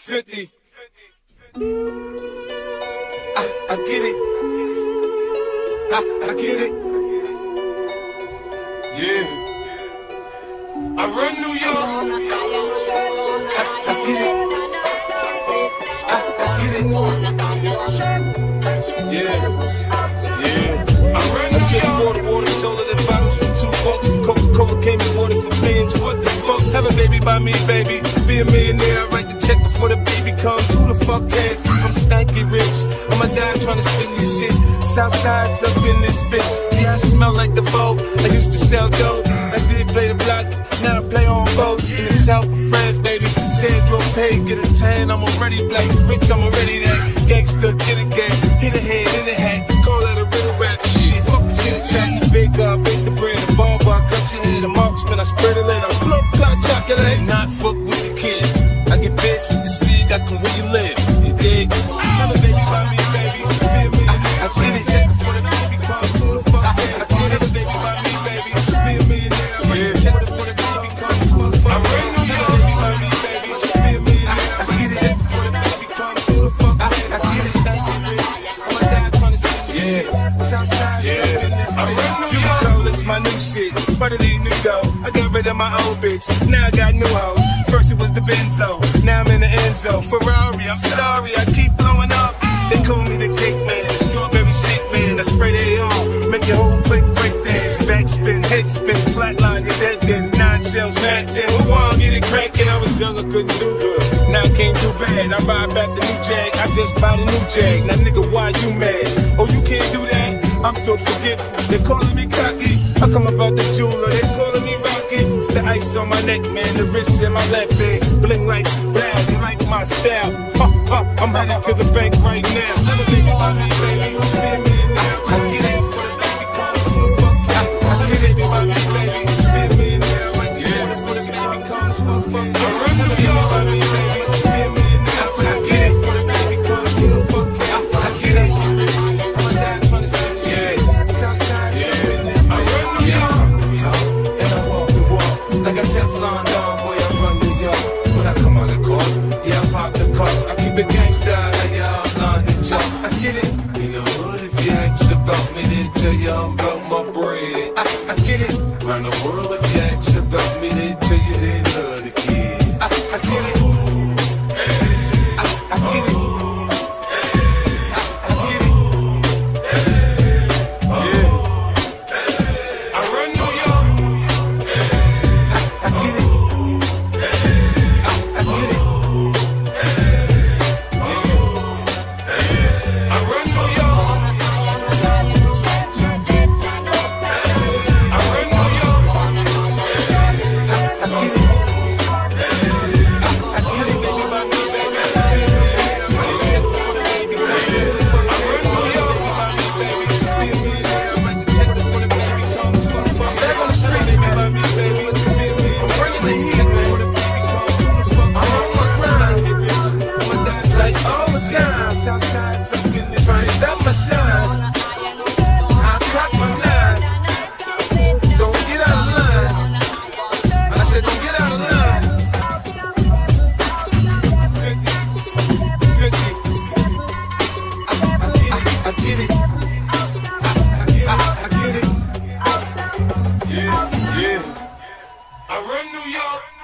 50. I, I get it. I, I get it. Yeah. I run New York. I, I get it. I, I get it. Yeah. Yeah. I run New York. water, water, soda, the bottles for two bucks. Coca-Cola came in water for pins. What the fuck? Have a baby by me, baby. Be a millionaire. Write the check before the baby comes. Who the fuck cares? I'm stanky rich. My dad trying to spin this shit. Southside's up in this bitch. Yeah, I smell like the boat. I used to sell dope. I did play the block. Now I play on boats in the south of France, baby. Sandro Pay, get a tan. I'm already black. Rich, I'm already that. Gangster, get a gang. Hit a head, in a hat. Call that a real rap. Shit, fuck the shit, chat. Big up, bake the bread. A ball bar, cut your head. A marksman, I spread it later. Blood clot chocolate. Not I get pissed with the seed. I come where you live. You dig? Have a baby by me, baby. Be a. I get it. Check before the baby comes. Who the fuck? I get it. Baby by me, baby. Be a millionaire. Yeah. Check before the baby comes. Who the fuck? I New York. Baby by me, baby. Be a millionaire. I get it. Check before the baby comes. Who the fuck? I get it. Thank you, rich. I'm a dad trying to see this shit. Southside. Yeah. I run New York. Call this my new shit. But it ain't new though. I got rid of my old bitch. Now I got new hoes. First it was the Benzo. Now I'm in the Enzo. Ferrari. I'm sorry. I keep blowing up. They call me the cake man. The strawberry shake man. I spray they on. Make your whole plate break dance. Backspin, head spin, flatline, your dead then. Nine shells, 10. Who wanna get it? I was young, I couldn't do good. Now I can't do bad. I ride back the new Jag. I just bought a new Jag. Now nigga, why you mad? Oh, you can't do that? I'm so forgetful. They calling me cocky. I come about the jeweler. They. It's the ice on my neck, man. The wrist in my left hand. Bling like bad. You like my style? I'm headed to the bank right now. About me, baby. It gangsta, like y'all London chalk. I get it. In the hood, if you ask about me, they tell you I'm about my bread. I, I get it. Around the world, if you ask about me, they tell My shine. I my. Don't get out of line. I said don't get out of line. I, get it. I get it. Yeah, yeah. I run New York.